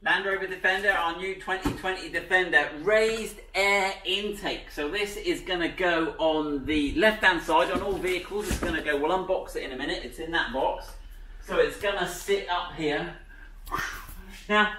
Land Rover Defender, our new 2020 Defender, raised air intake. So this is going to go on the left-hand side on all vehicles. It's going to go, we'll unbox it in a minute. It's in that box. So it's going to sit up here. Now,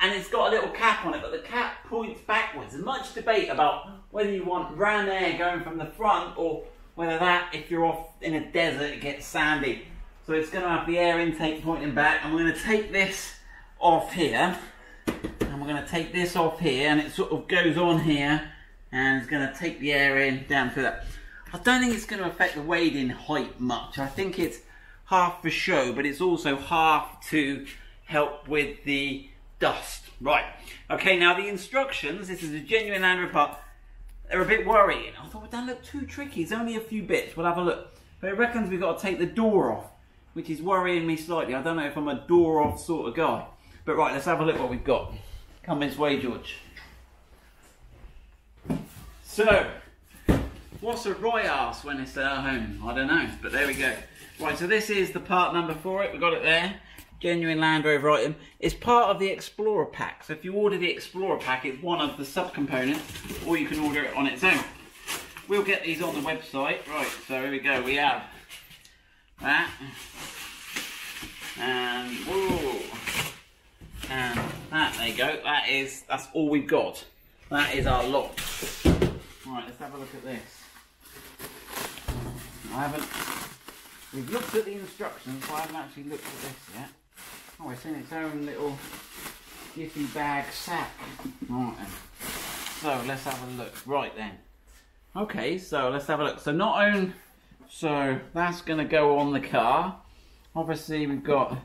and it's got a little cap on it, but the cap points backwards. There's much debate about whether you want ram air going from the front or whether that, if you're off in a desert, it gets sandy. So it's going to have the air intake pointing back. We're going to take this off here and we're going to take this off here and it sort of goes on here and it's going to take the air in down through that. I don't think it's going to affect the wading height much. I think it's half for show but it's also half to help with the dust. Right, okay now the instructions, this is a genuine Land part, they're a bit worrying. I thought, well, don't look too tricky, it's only a few bits, we'll have a look. But it reckons we've got to take the door off, which is worrying me slightly. I don't know if I'm a door off sort of guy. But right, let's have a look what we've got. Come this way, George. So, what's a right ass when it's at home? I don't know, but there we go. Right, so this is the part number for it. We've got it there. Genuine Land Rover item. It's part of the Explorer pack. So if you order the Explorer pack, it's one of the subcomponents, or you can order it on its own. We'll get these on the website. Right, so here we go. We have that. And, there you go, that is, that's all we've got. That is our lot. Right, let's have a look at this. I haven't, we've looked at the instructions, but I haven't actually looked at this yet. Oh, it's in its own little jiffy bag sack. Right then. So, let's have a look. Right then. Okay, so let's have a look. So not only, so that's going to go on the car. Obviously we've got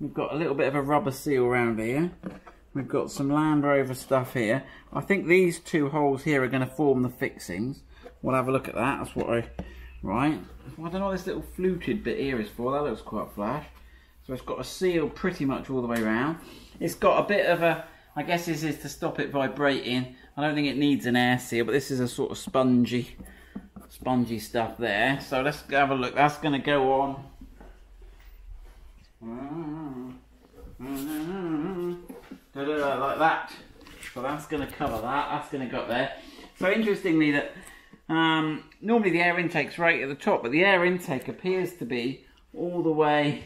We've got a little bit of a rubber seal around here. We've got some Land Rover stuff here. I think these two holes here are going to form the fixings. We'll have a look at that. That's what I... Right. I don't know what this little fluted bit here is for. That looks quite flash. So it's got a seal pretty much all the way around. It's got a bit of a... I guess this is to stop it vibrating. I don't think it needs an air seal, but this is a sort of spongy, spongy stuff there. So let's have a look. That's going to go on ah, ah, ah, like that. So that's going to cover that. That's going to go up there. So interestingly that um, normally the air intake's right at the top, but the air intake appears to be all the way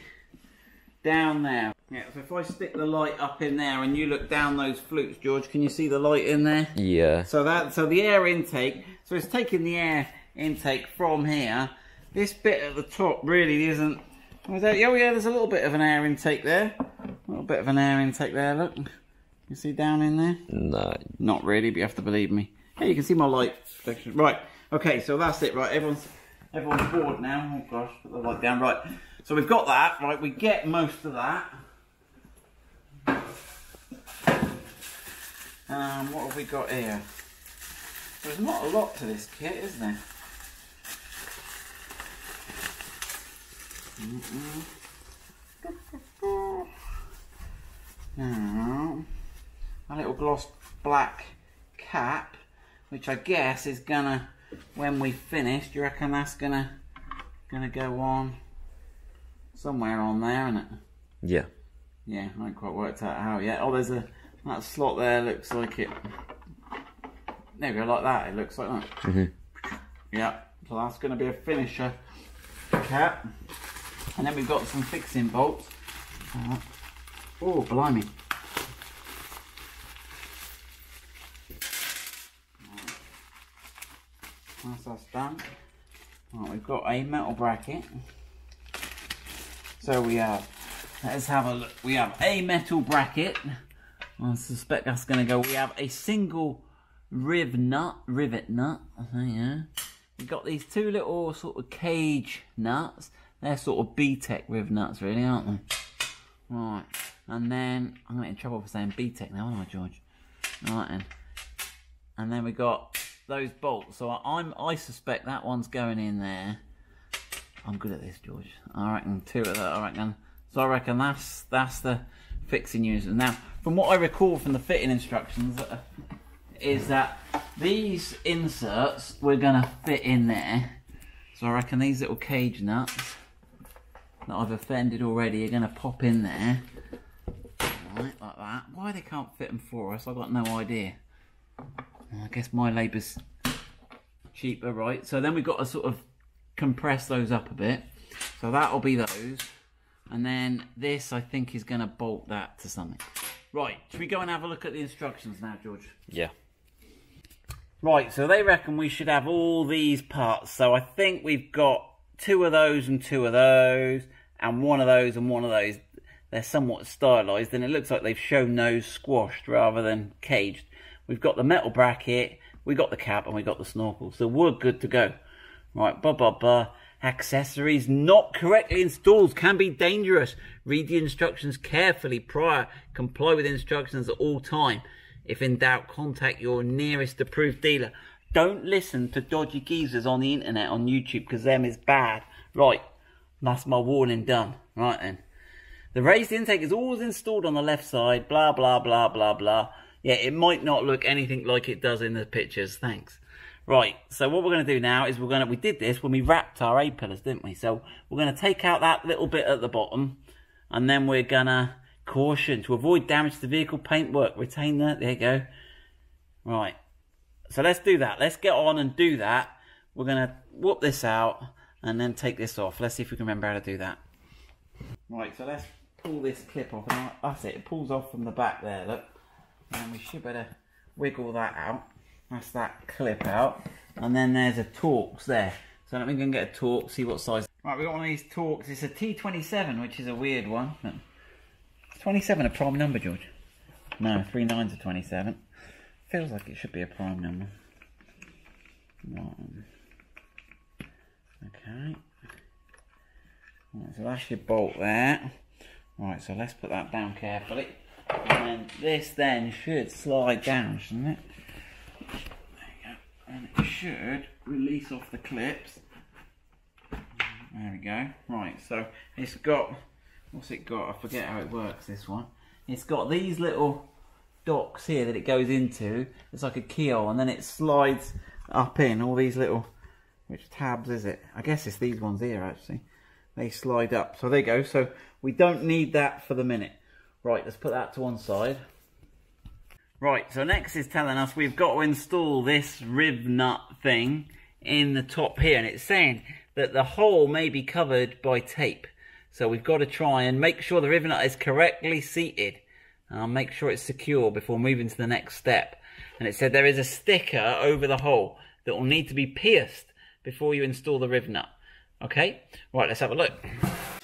down there. Yeah, so if I stick the light up in there and you look down those flutes, George, can you see the light in there? Yeah. So that so the air intake, so it's taking the air intake from here. This bit at the top really isn't Oh, oh yeah, there's a little bit of an air intake there. A little bit of an air intake there, look. You see down in there? No. Not really, but you have to believe me. Hey, you can see my light protection. Right, okay, so that's it, right? Everyone's everyone's bored now. Oh gosh, put the light down. Right, so we've got that, right? We get most of that. Um, what have we got here? There's not a lot to this kit, is there? Now, a little gloss black cap, which I guess is gonna, when we finish, do you reckon that's gonna, gonna go on somewhere on there, isn't it? Yeah. Yeah, I haven't quite worked out how yet. Oh, there's a, that slot there looks like it, there we go, like that, it looks like that. Mm -hmm. Yeah, so that's gonna be a finisher cap. And then we've got some fixing bolts. Uh, oh, blimey. Once That's done. Right, we've got a metal bracket. So we have, let's have a look. We have a metal bracket. I suspect that's going to go. We have a single riv nut, rivet nut. yeah. We've got these two little sort of cage nuts. They're sort of B-Tech riv nuts, really, aren't they? Right. And then, I'm to get in trouble for saying B-Tech now, aren't I, George? Right then. And then we got those bolts. So I'm, I suspect that one's going in there. I'm good at this, George. I reckon two of that, I reckon. So I reckon that's, that's the fixing unit. Now, from what I recall from the fitting instructions, uh, is that these inserts we're going to fit in there. So I reckon these little cage nuts that I've offended already are going to pop in there. Right, like that. that. Why they can't fit them for us, I've got no idea. I guess my labour's cheaper, right? So then we've got to sort of compress those up a bit. So that'll be those. And then this, I think, is going to bolt that to something. Right, should we go and have a look at the instructions now, George? Yeah. Right, so they reckon we should have all these parts. So I think we've got two of those and two of those, and one of those and one of those. They're somewhat stylised, and it looks like they've shown those squashed rather than caged. We've got the metal bracket, we got the cap, and we got the snorkel. So we're good to go. Right, blah, blah, blah. Accessories not correctly installed can be dangerous. Read the instructions carefully prior. Comply with instructions at all time. If in doubt, contact your nearest approved dealer. Don't listen to dodgy geezers on the internet on YouTube because them is bad. Right, that's my warning done. Right then. The raised intake is always installed on the left side. Blah, blah, blah, blah, blah. Yeah, it might not look anything like it does in the pictures. Thanks. Right, so what we're going to do now is we're going to, we did this when we wrapped our A-pillars, didn't we? So we're going to take out that little bit at the bottom and then we're going to, caution, to avoid damage to the vehicle paintwork, retain that, there you go. Right, so let's do that. Let's get on and do that. We're going to whoop this out and then take this off. Let's see if we can remember how to do that. Right, so let's pull this clip off. and that's it, it pulls off from the back there, look. And we should better wiggle that out. That's that clip out. And then there's a Torx there. So let me go and get a Torx, see what size. Right, we've got one of these Torx. It's a T27, which is a weird one. 27 a prime number, George? No, three nines are 27. Feels like it should be a prime number. One. Okay. Right, so that's your bolt there. Right, so let's put that down carefully. And this then should slide down, shouldn't it? There you go. And it should release off the clips. There we go. Right, so it's got, what's it got? I forget how it works, this one. It's got these little docks here that it goes into. It's like a keyhole, and then it slides up in all these little, which tabs is it? I guess it's these ones here, actually. They slide up. So there you go. So we don't need that for the minute. Right, let's put that to one side. Right, so next is telling us we've got to install this riv nut thing in the top here. And it's saying that the hole may be covered by tape. So we've got to try and make sure the riv nut is correctly seated. And I'll make sure it's secure before moving to the next step. And it said there is a sticker over the hole that will need to be pierced before you install the riv nut. Okay, right, let's have a look.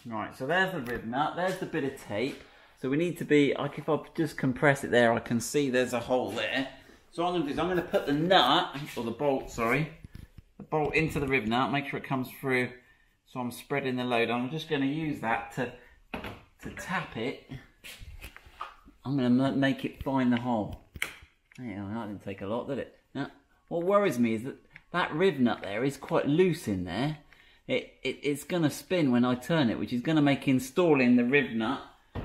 Right, so there's the riv nut, there's the bit of tape. So we need to be, like if I just compress it there, I can see there's a hole there. So what I'm going to do is I'm going to put the nut, or the bolt, sorry, the bolt into the riv nut, make sure it comes through so I'm spreading the load. I'm just going to use that to, to tap it. I'm going to make it find the hole. Yeah, that didn't take a lot, did it? Now, what worries me is that that riv nut there is quite loose in there. It, it It's going to spin when I turn it, which is going to make installing the riv nut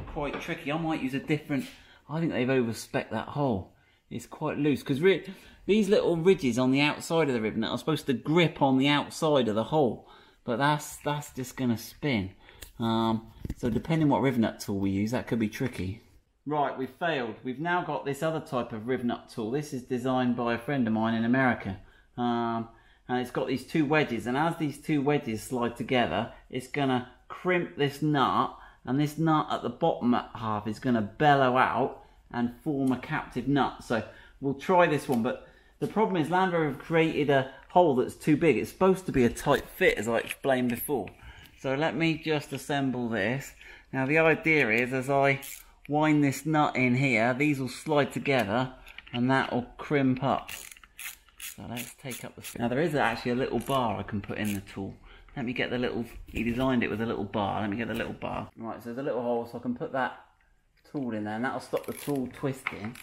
quite tricky. I might use a different, I think they've overspec that hole. It's quite loose because these little ridges on the outside of the riv nut are supposed to grip on the outside of the hole. But that's that's just going to spin. Um, so depending what riv nut tool we use, that could be tricky. Right, we've failed. We've now got this other type of riv nut tool. This is designed by a friend of mine in America. Um, and it's got these two wedges. And as these two wedges slide together, it's going to crimp this nut and this nut at the bottom half is going to bellow out and form a captive nut. So we'll try this one, but the problem is Land Rover have created a hole that's too big. It's supposed to be a tight fit, as I explained before. So let me just assemble this. Now the idea is, as I wind this nut in here, these will slide together and that will crimp up. So let's take up the... Now there is actually a little bar I can put in the tool. Let me get the little, he designed it with a little bar. Let me get the little bar. Right, so there's a little hole so I can put that tool in there and that'll stop the tool twisting.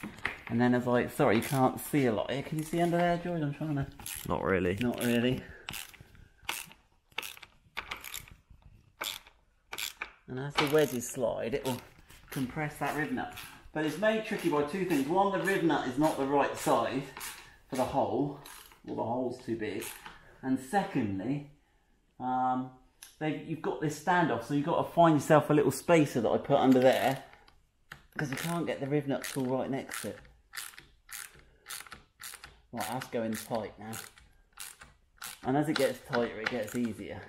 And then as I, sorry, you can't see a lot here. Can you see under there, George? I'm trying to. Not really. Not really. And as the wedges slide, it will compress that riv nut. But it's made tricky by two things. One, the riv nut is not the right size for the hole, well the hole's too big. And secondly, um, you've got this standoff, so you've got to find yourself a little spacer that I put under there because you can't get the riv nut tool right next to it. Right, that's going tight now. And as it gets tighter, it gets easier.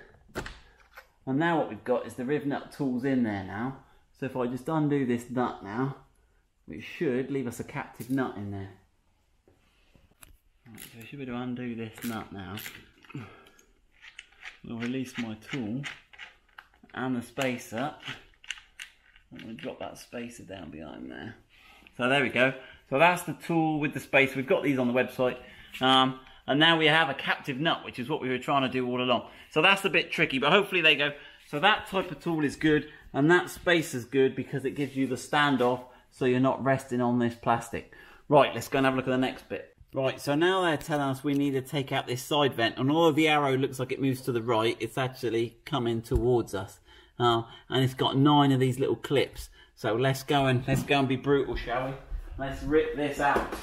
And now what we've got is the riv nut tools in there now. So if I just undo this nut now, it should leave us a captive nut in there. Right, so I should be able to undo this nut now. We'll release my tool and the spacer. I'm going to drop that spacer down behind there. So there we go. So that's the tool with the spacer. We've got these on the website. Um, and now we have a captive nut, which is what we were trying to do all along. So that's a bit tricky, but hopefully they go. So that type of tool is good, and that space is good because it gives you the standoff so you're not resting on this plastic. Right, let's go and have a look at the next bit. Right, so now they're telling us we need to take out this side vent, and although the arrow looks like it moves to the right, it's actually coming towards us. Uh, and it's got nine of these little clips. So let's go and let's go and be brutal, shall we? Let's rip this out.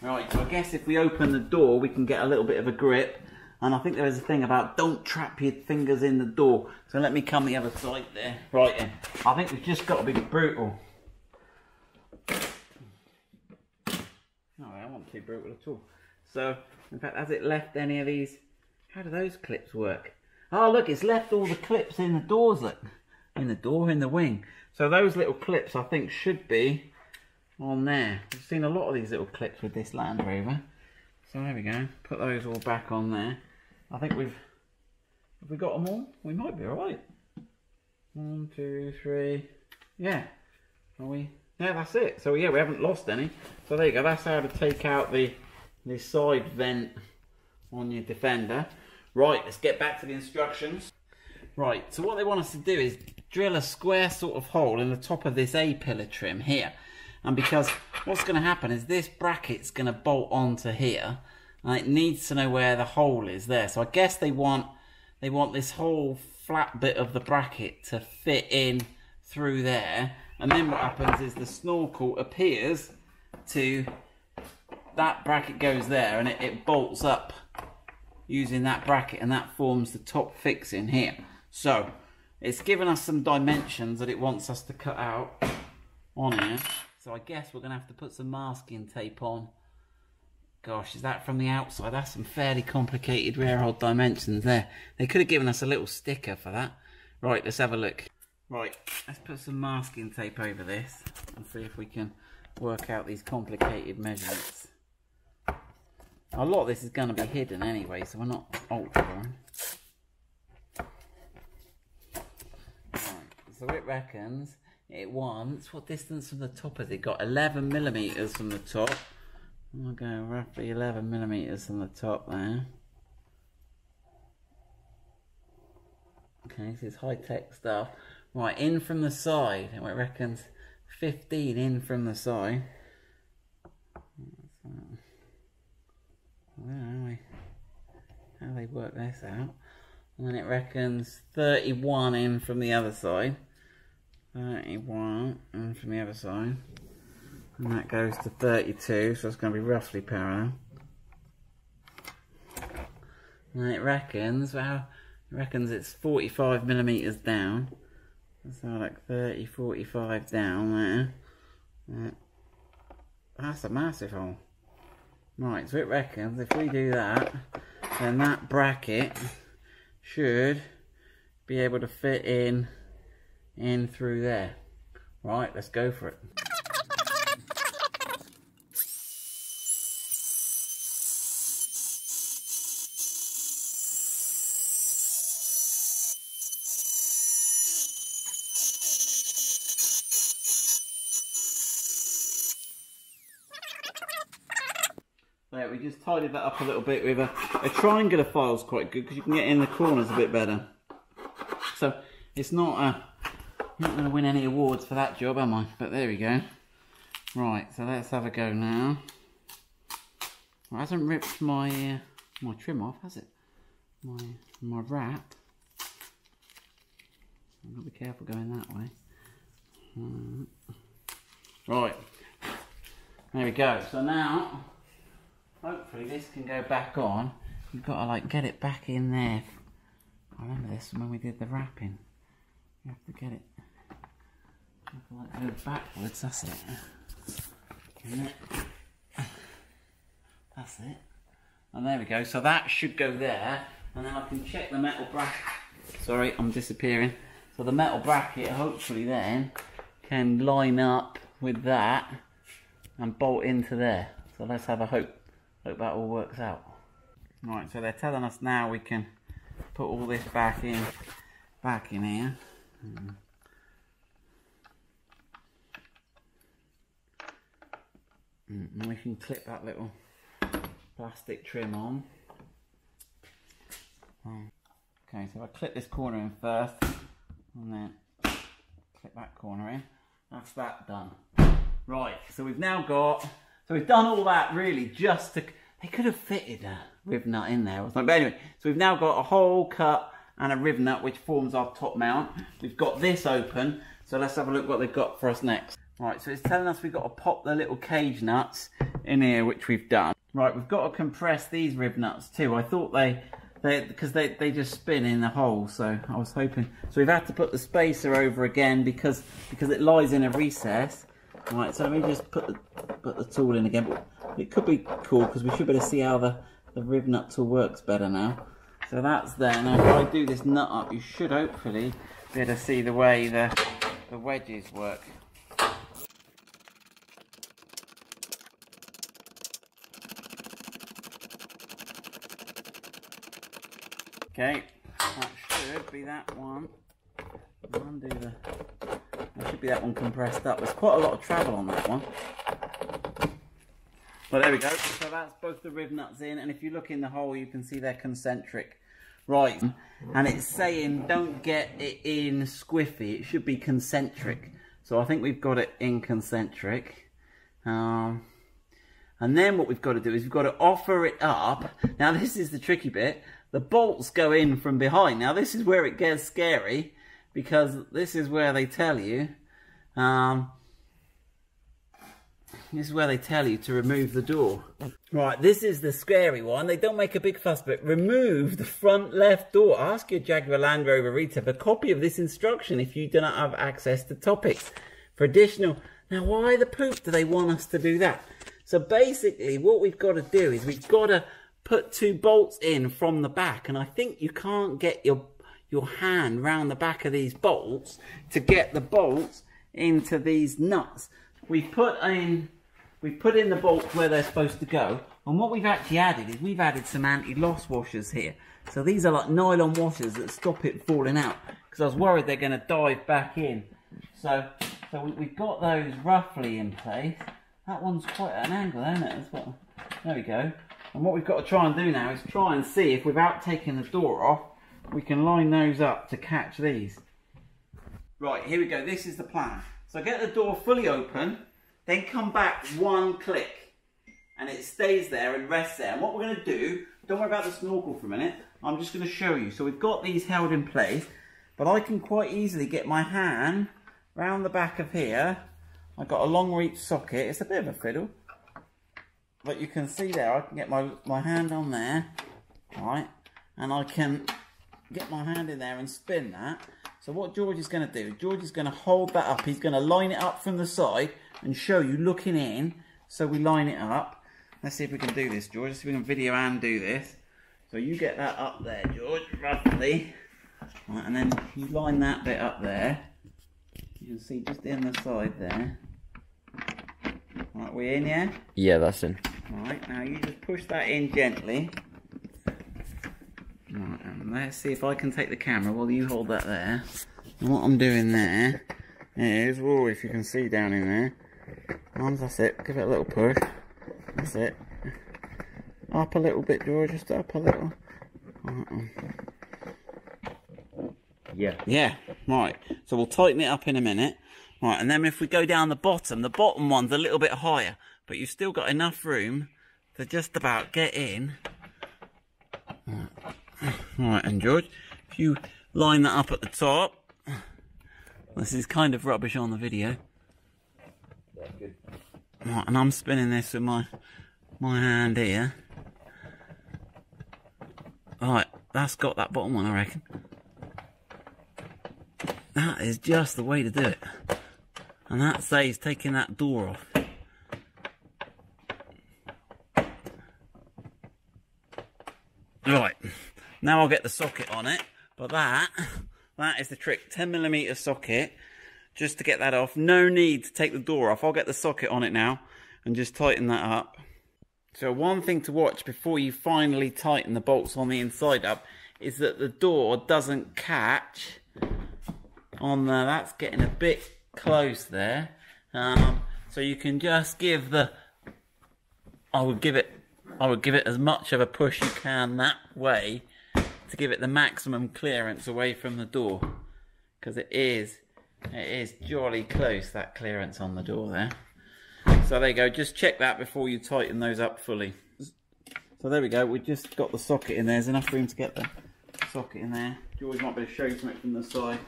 Right, so I guess if we open the door, we can get a little bit of a grip. And I think there is a thing about don't trap your fingers in the door. So let me come the other side there. Right then. I think we've just got to be brutal. No, I don't want to be brutal at all. So, in fact, has it left any of these? How do those clips work? Oh, look, it's left all the clips in the doors, look. In the door, in the wing. So those little clips, I think, should be on there. I've seen a lot of these little clips with this Land Rover. So there we go. Put those all back on there. I think we've... Have we got them all? We might be alright. One, two, three... Yeah. Are we... Yeah, that's it. So yeah, we haven't lost any. So there you go. That's how to take out the the side vent on your Defender. Right, let's get back to the instructions. Right, so what they want us to do is drill a square sort of hole in the top of this A-pillar trim here. And because what's going to happen is this bracket's going to bolt onto here. And it needs to know where the hole is there. So I guess they want they want this whole flat bit of the bracket to fit in through there. And then what happens is the snorkel appears to that bracket goes there and it, it bolts up using that bracket and that forms the top fixing here. So it's given us some dimensions that it wants us to cut out on here. So I guess we're going to have to put some masking tape on. Gosh, is that from the outside? That's some fairly complicated rare old dimensions there. They could have given us a little sticker for that. Right, let's have a look. Right, let's put some masking tape over this and see if we can work out these complicated measurements. A lot of this is going to be hidden anyway, so we're not altering. Right, so it reckons it wants, what distance from the top has it got? 11 millimetres from the top. We'll go roughly 11 millimetres from the top there. Okay, this is high-tech stuff. Right, in from the side, and it reckons 15 in from the side. Where How they work this out. And then it reckons 31 in from the other side. 31 in from the other side. And that goes to 32, so it's going to be roughly parallel. And it reckons, well, it reckons it's 45 millimetres down. So like 30, 45 down there. That's a massive hole. Right, so it reckons if we do that, then that bracket should be able to fit in in through there. Right, let's go for it. Tidied that up a little bit with a, a triangular file is quite good because you can get in the corners a bit better. So it's not a, not going to win any awards for that job, am I? But there we go. Right, so let's have a go now. It hasn't ripped my uh, my trim off, has it? My my wrap. I've got to be careful going that way. Right. There we go. So now hopefully this can go back on. You've got to like get it back in there. I remember this when we did the wrapping. You have to get it Like go backwards, that's it. It? That's it. And there we go. So that should go there. And then I can check the metal bracket. Sorry, I'm disappearing. So the metal bracket hopefully then can line up with that and bolt into there. So let's have a hope. Hope that all works out. Right, so they're telling us now we can put all this back in back in here. And we can clip that little plastic trim on. Okay, so if I clip this corner in first and then clip that corner in. That's that done. Right, so we've now got, so we've done all that really just to, they could have fitted a riv nut in there or something. But anyway, so we've now got a hole cut and a riv nut which forms our top mount. We've got this open, so let's have a look what they've got for us next. Right, so it's telling us we've got to pop the little cage nuts in here, which we've done. Right, we've got to compress these riv nuts too. I thought they, they because they, they just spin in the hole, so I was hoping. So we've had to put the spacer over again because because it lies in a recess. Right, so let me just put the, put the tool in again. It could be cool because we should be able to see how the, the riv nut tool works better now. So that's there. Now if I do this nut up, you should hopefully be able to see the way the, the wedges work. Okay, that should be that one. Undo the. That should be that one compressed up. There's quite a lot of travel on that one. But there we go. So that's both the riv nuts in, and if you look in the hole, you can see they're concentric. Right, and it's saying don't get it in squiffy. It should be concentric. So I think we've got it in concentric. Um, and then what we've got to do is we've got to offer it up. Now this is the tricky bit the bolts go in from behind. Now this is where it gets scary because this is where they tell you, um, this is where they tell you to remove the door. Right, this is the scary one. They don't make a big fuss, but remove the front left door. Ask your Jaguar Land Rover retailer for a copy of this instruction if you do not have access to TOPIx. For additional, now why the poop do they want us to do that? So basically what we've got to do is we've got to put two bolts in from the back and I think you can't get your your hand round the back of these bolts to get the bolts into these nuts. We've put in we've put in the bolts where they're supposed to go and what we've actually added is we've added some anti-loss washers here. So these are like nylon washers that stop it falling out because I was worried they're going to dive back in. So so we, have got those roughly in place. That one's quite an angle, isn't it? What, there we go. And what we've got to try and do now is try and see if without taking the door off, we can line those up to catch these. Right, here we go. This is the plan. So get the door fully open, then come back one click. And it stays there and rests there. And what we're going to do, don't worry about the snorkel for a minute. I'm just going to show you. So we've got these held in place, but I can quite easily get my hand round the back of here. I've got a long reach socket. It's a bit of a fiddle. But you can see there, I can get my, my hand on there, right? And I can get my hand in there and spin that. So what George is going to do, George is going to hold that up. He's going to line it up from the side and show you looking in. So we line it up. Let's see if we can do this, George. Let's see if we can video and do this. So you get that up there, George, roughly. Right, and then you line that bit up there. You can see just in the side there. Right, we in, yeah? Yeah, that's in. Right, now you just push that in gently. Let's see if I can take the camera while you hold that there. And what I'm doing there is, oh, if you can see down in there. Arms, that's it. Give it a little push. That's it. Up a little bit, George. Just up a little. Um. Yeah. Yeah, right. So we'll tighten it up in a minute. Right, and then if we go down the bottom, the bottom one's a little bit higher but you've still got enough room to just about get in. Right, and George, if you line that up at the top, this is kind of rubbish on the video. Right, and I'm spinning this with my my hand here. Right, that's got that bottom one, I reckon. That is just the way to do it. And that saves taking that door off. Right, now I'll get the socket on it, but that, that is the trick, 10mm socket, just to get that off. No need to take the door off, I'll get the socket on it now and just tighten that up. So one thing to watch before you finally tighten the bolts on the inside up is that the door doesn't catch on there. That's getting a bit close there. Um, so you can just give the, I would give it, I would give it as much of a push you can that way to give it the maximum clearance away from the door. Because it is, it is jolly close, that clearance on the door there. So there you go, just check that before you tighten those up fully. So there we go, we've just got the socket in there, there's enough room to get the socket in there. George might be able to show you something from the side.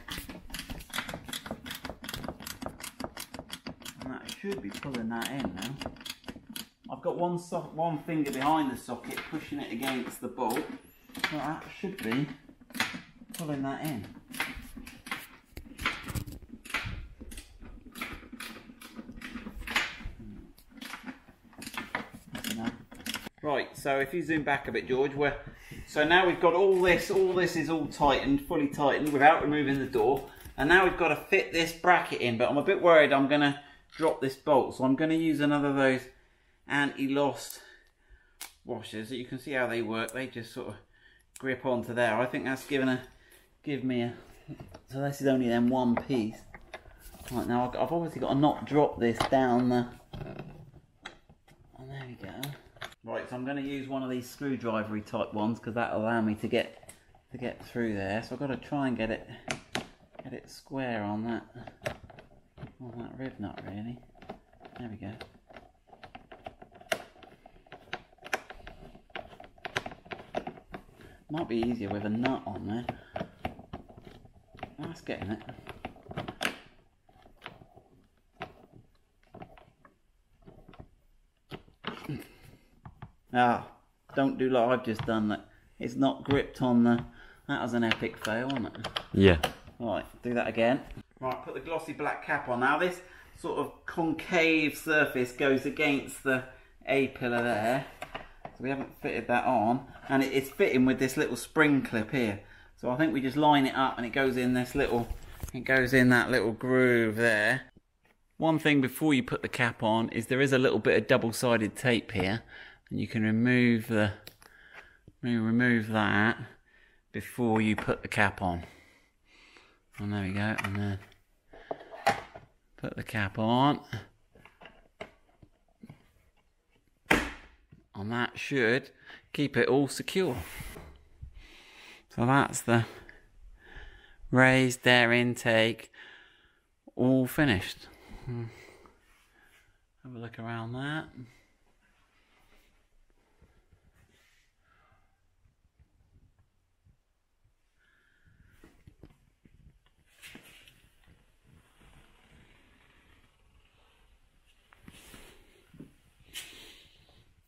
And that should be pulling that in now. I've got one so one finger behind the socket pushing it against the bolt. So that should be pulling that in. Right, so if you zoom back a bit, George, we're so now we've got all this, all this is all tightened, fully tightened without removing the door. And now we've got to fit this bracket in, but I'm a bit worried I'm going to drop this bolt. So I'm going to use another of those anti-lost washers. You can see how they work. They just sort of grip onto there. I think that's given a, give me a, so this is only then one piece. Right, now I've obviously got to not drop this down the, and there we go. Right, so I'm going to use one of these screwdrivery type ones because that'll allow me to get to get through there. So I've got to try and get it get it square on that on that riv nut really. There we go. Might be easier with a nut on there. That's getting it. Ah, don't do like I've just done that. It's not gripped on the... That was an epic fail, wasn't it? Yeah. Right, do that again. Right, put the glossy black cap on. Now this sort of concave surface goes against the A-pillar there. We haven't fitted that on. And it's fitting with this little spring clip here. So I think we just line it up and it goes in this little... It goes in that little groove there. One thing before you put the cap on is there is a little bit of double-sided tape here and you can remove the remove that before you put the cap on and there we go and then put the cap on and that should keep it all secure. So that's the raised air intake all finished. Hmm. have a look around that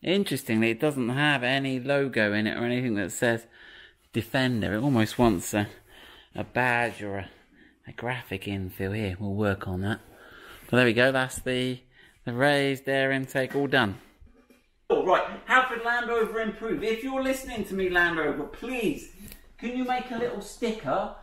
Interestingly, it doesn't have any logo in it or anything that says Defender. It almost wants a, a badge or a, a graphic infill here. We'll work on that. But there we go. That's the, the raised air intake all done. All right. How could Land Rover improve? If you're listening to me, Land Rover, please, can you make a little sticker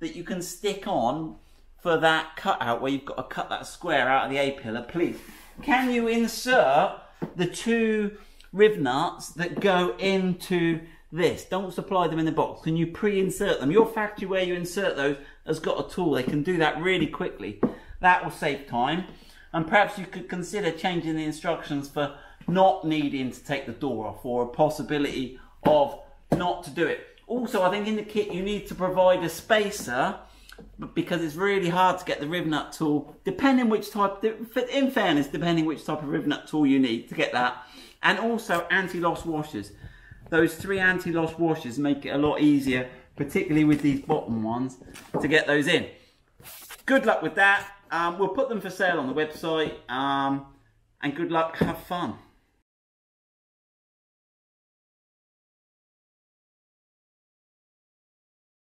that you can stick on for that cutout where you've got to cut that square out of the A-pillar, please? Can you insert the two riv nuts that go into this. Don't supply them in the box. Can you pre-insert them? Your factory where you insert those has got a tool. They can do that really quickly. That will save time. And perhaps you could consider changing the instructions for not needing to take the door off or a possibility of not to do it. Also, I think in the kit you need to provide a spacer because it's really hard to get the riv nut tool, depending which type, in fairness, depending which type of riv nut tool you need to get that. And also anti-loss washers. Those three anti-loss washers make it a lot easier, particularly with these bottom ones, to get those in. Good luck with that. Um, we'll put them for sale on the website. Um, and good luck, have fun.